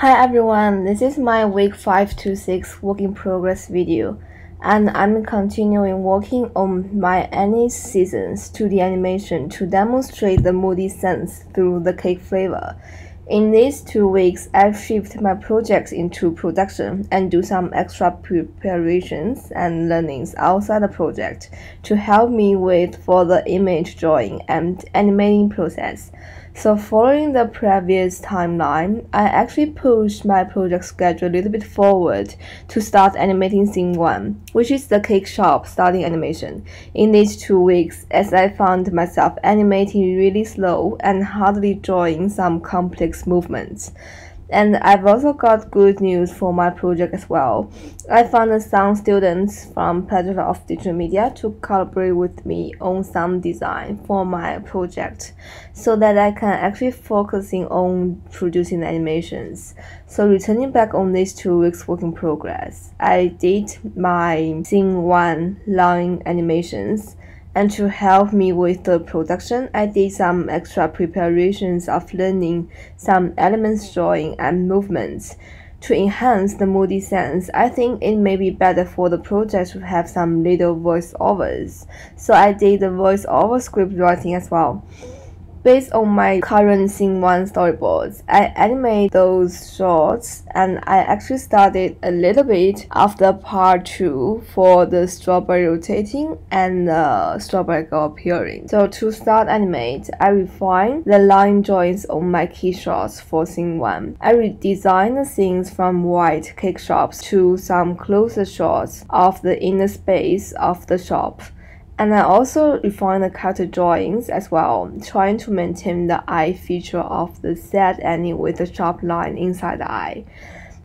Hi everyone, this is my week 5 to 6 work in progress video and I'm continuing working on my Annie's Seasons 2D animation to demonstrate the moody sense through the cake flavor. In these two weeks, I've shifted my projects into production and do some extra preparations and learnings outside the project to help me with further image drawing and animating process. So following the previous timeline, I actually pushed my project schedule a little bit forward to start animating scene 1, which is the cake shop starting animation, in these two weeks as I found myself animating really slow and hardly drawing some complex movements. And I've also got good news for my project as well. I found some students from Bachelor of Digital Media to collaborate with me on some design for my project so that I can actually focusing on producing animations. So returning back on these two weeks work in progress, I did my scene one line animations and to help me with the production, I did some extra preparations of learning some elements drawing and movements. To enhance the moody sense, I think it may be better for the project to have some little voiceovers. So I did the voiceover script writing as well. Based on my current scene 1 storyboards, I animate those shorts and I actually started a little bit after part 2 for the strawberry rotating and the strawberry girl appearing. So to start animate, I refine the line joints on my key shots for scene 1. I redesign the scenes from white cake shops to some closer shots of the inner space of the shop. And I also refine the character drawings as well, trying to maintain the eye feature of the sad Annie with a sharp line inside the eye,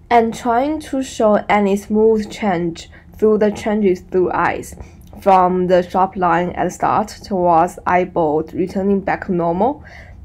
and trying to show any smooth change through the changes through eyes, from the sharp line at the start towards eyeball returning back to normal,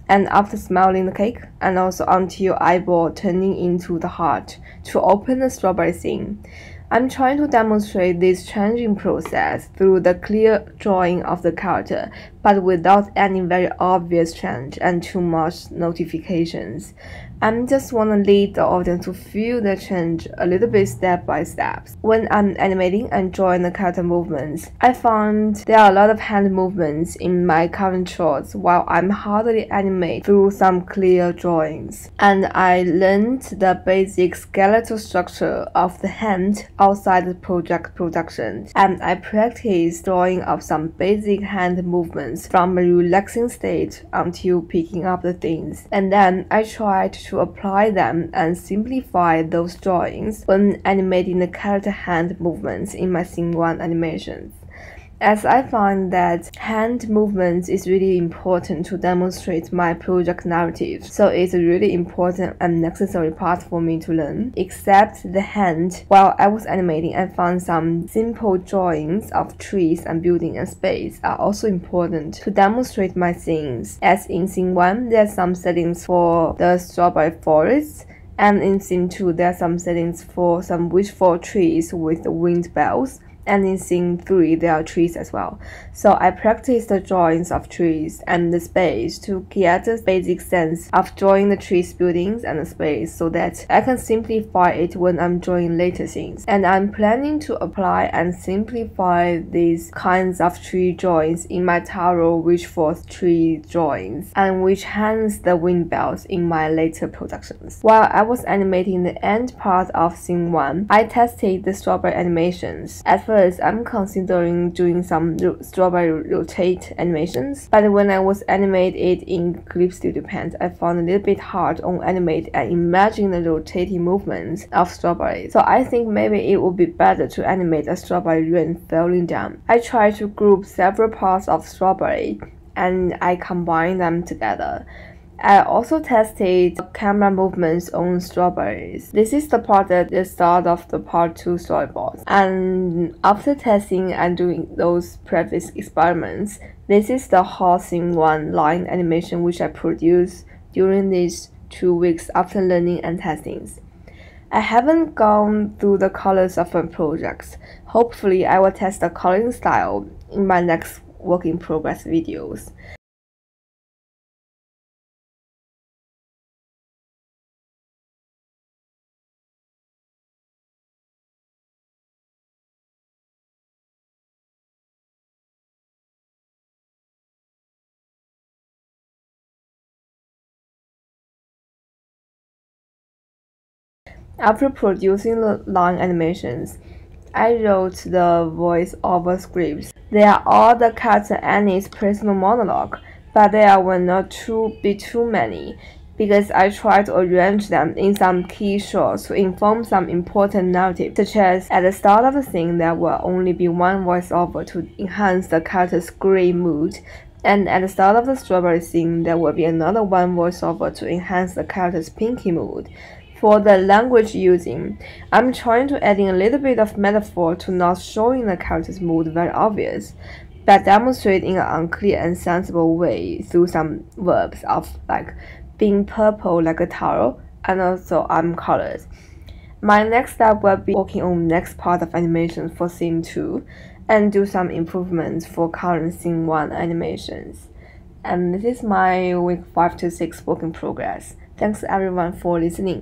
and after smelling the cake, and also until eyeball turning into the heart to open the strawberry scene. I'm trying to demonstrate this changing process through the clear drawing of the character, but without any very obvious change and too much notifications. I just want to lead the audience to feel the change a little bit step by step. When I'm animating and drawing the character movements, I found there are a lot of hand movements in my current shorts while I'm hardly animate through some clear drawings. And I learned the basic skeletal structure of the hand outside the project production. And I practiced drawing of some basic hand movements from a relaxing state until picking up the things. And then I tried to apply them and simplify those drawings when animating the character hand movements in my Scene 1 animations as I find that hand movements is really important to demonstrate my project narrative, so it's a really important and necessary part for me to learn. Except the hand, while I was animating, I found some simple drawings of trees and building and space are also important to demonstrate my scenes. As in scene 1, there's some settings for the strawberry forest, and in scene 2, there are some settings for some wishful trees with wind bells and in scene 3 there are trees as well. So I practice the drawings of trees and the space to get a basic sense of drawing the trees, buildings, and the space so that I can simplify it when I'm drawing later scenes. And I'm planning to apply and simplify these kinds of tree drawings in my Taro Wishful tree drawings and which hangs the wind bells in my later productions. While I was animating the end part of scene 1, I tested the strawberry animations. At first I'm considering doing some strawberry rotate animations, but when I was animate it in Clip Studio Paint, I found it a little bit hard on animate and imagine the rotating movements of strawberry. So I think maybe it would be better to animate a strawberry rain falling down. I tried to group several parts of strawberry and I combine them together. I also tested camera movements on strawberries. This is the part at the start of the part 2 storyboard. And after testing and doing those previous experiments, this is the whole scene 1 line animation which I produced during these two weeks after learning and testing. I haven't gone through the colors of my projects. Hopefully, I will test the coloring style in my next work in progress videos. After producing the long animations, I wrote the voice-over scripts. They are all the cat Annie's personal monologue, but there will not too be too many, because I tried to arrange them in some key shots to inform some important narrative, such as at the start of the scene there will only be one voiceover to enhance the character's gray mood, and at the start of the strawberry scene there will be another one voiceover to enhance the character's pinky mood. For the language using, I'm trying to add in a little bit of metaphor to not showing the character's mood very obvious, but demonstrate in an unclear and sensible way through some verbs of like being purple like a taro and also arm colors. My next step will be working on next part of animation for scene 2 and do some improvements for current scene 1 animations. And this is my week 5 to 6 work in progress. Thanks everyone for listening.